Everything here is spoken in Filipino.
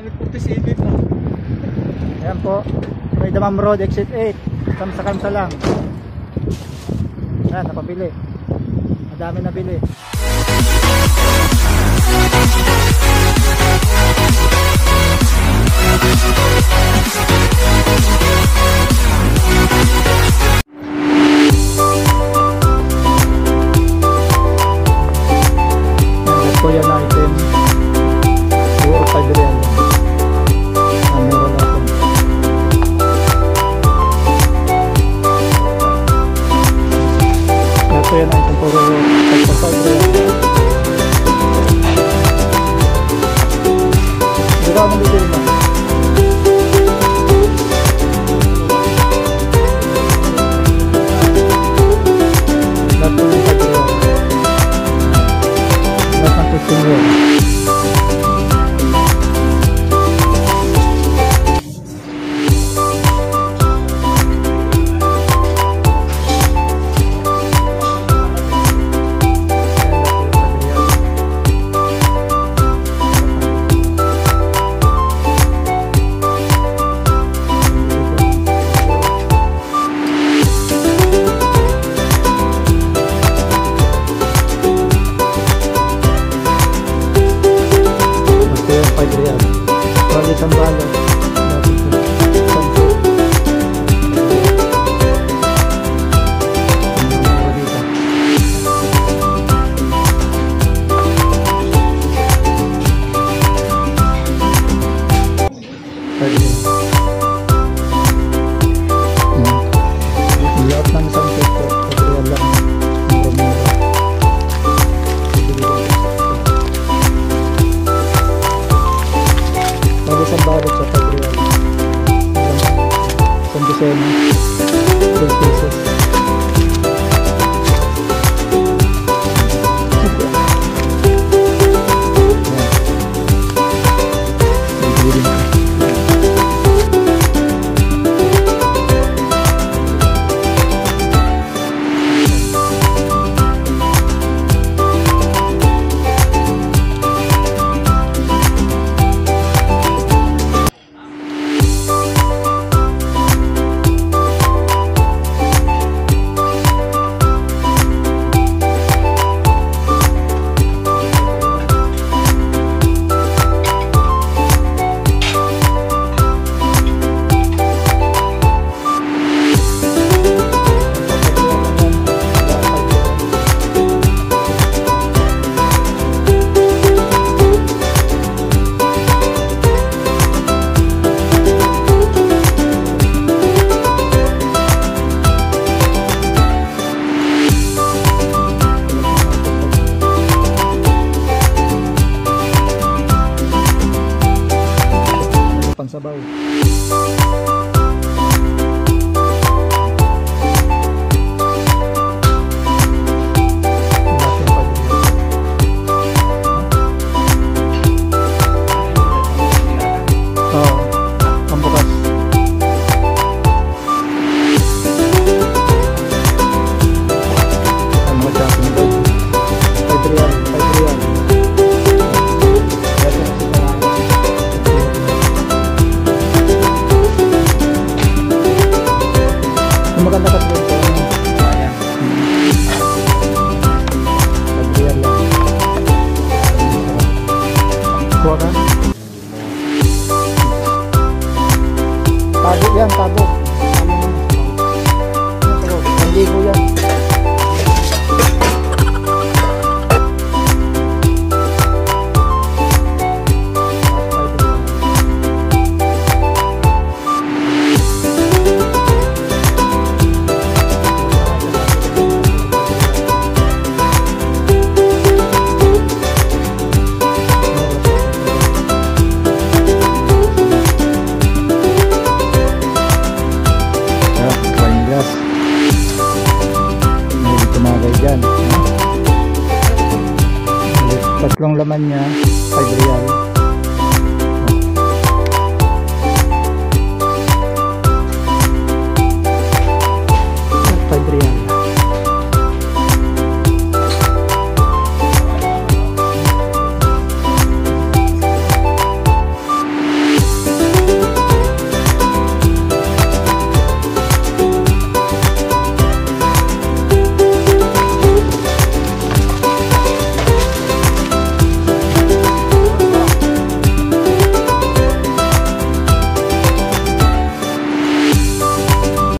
147 po. Ayan po. May Damam Road, exit 8. Kamsa-kamsa lang. Ayan, napabili. Madami nabili. We'll Balot ang balot Sabi sa bawat sa pag-iwan. Sa Bisena. Sa Bisena. sabaw 大量发布。tatlong laman niya 5 real.